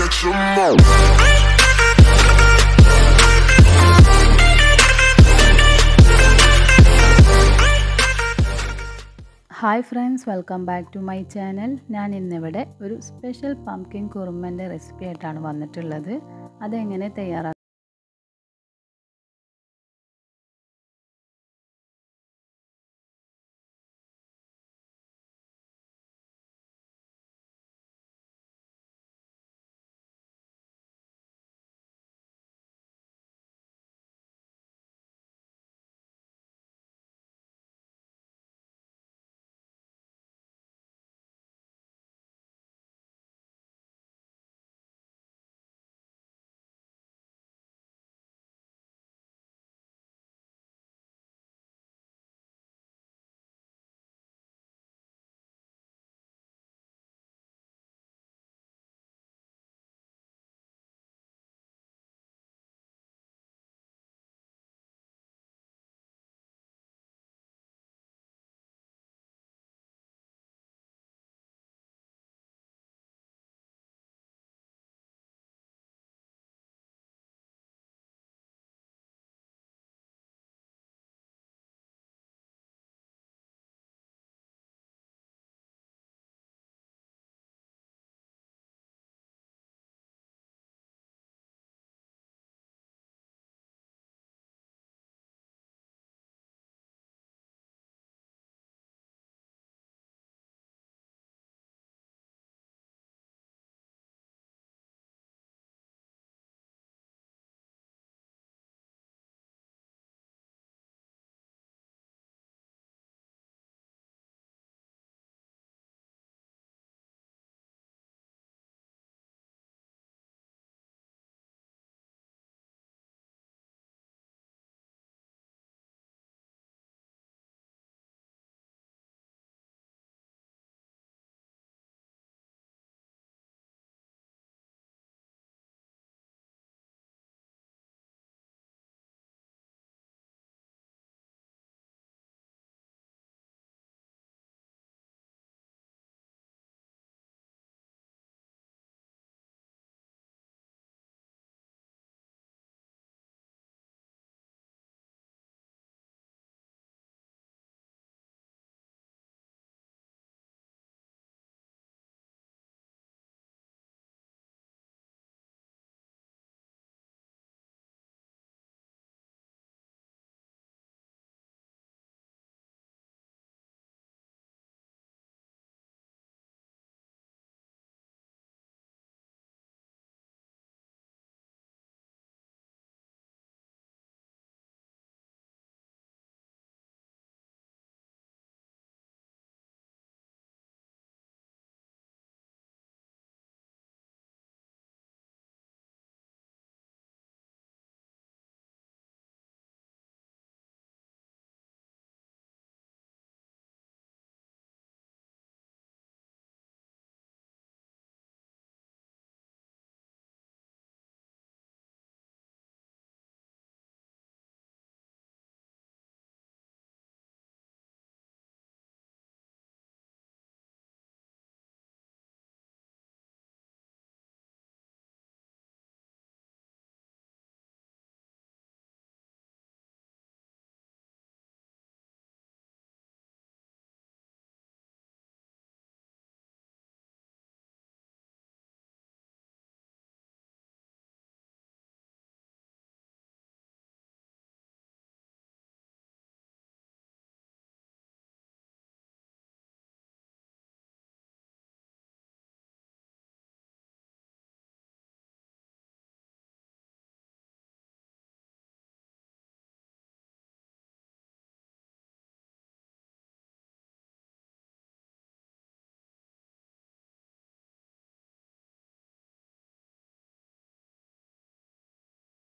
catch 'em all. Hi friends welcome back to my channel ഞാൻ ഇന്നിവിടെ ഒരു special pumpkin കുറുമന്റെ recipe ആയിട്ടാണ് വന്നിട്ടുള്ളത് അതെങ്ങനെ തയ്യാറാക്കാം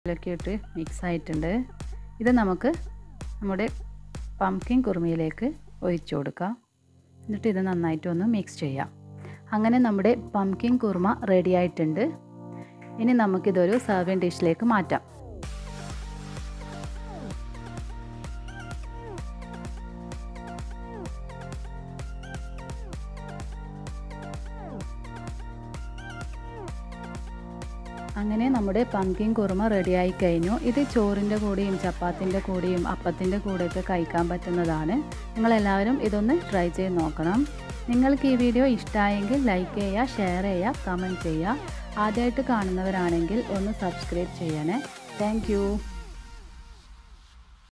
ഇതിലൊക്കെ ഇട്ട് മിക്സ് ആയിട്ടുണ്ട്. ഇത് നമുക്ക് നമ്മുടെ പംകിൻ കുറുമയിലേക്ക് ഒഴിച്ചു കൊടുക്കാം. എന്നിട്ട് ഇത് നന്നായിട്ട് ഒന്ന് മിക്സ് ചെയ്യാം. അങ്ങനെ നമ്മുടെ പംകിൻ കുറുമ റെഡി ആയിട്ടുണ്ട്. ഇനി നമുക്കിതൊരു സർവിങ് ഡിഷിലേക്ക് മാറ്റാം. അങ്ങനെ നമ്മുടെ പംകിൻ കുറുമ റെഡിയായി കഴിഞ്ഞു. ഇത് ചോറിന്റെ കൂടെയും ചപ്പാത്തിന്റെ കൂടെയും അപ്പത്തിന്റെ കൂടെയൊക്കെ കഴിക്കാൻ പറ്റുന്നതാണ്. നിങ്ങളെല്ലാവരും ഇതൊന്ന് ട്രൈ ചെയ്ത് നോക്കണം. നിങ്ങൾക്ക് ഈ വീഡിയോ ഇഷ്ടമായെങ്കിൽ ലൈക്ക് ചെയ്യുക ഷെയർ ചെയ്യുക കമന്റ് ചെയ്യുക. ആദ്യമായിട്ട് കാണുന്നവരാണെങ്കിൽ ഒന്ന് സബ്സ്ക്രൈബ് ചെയ്യണേ. താങ്ക്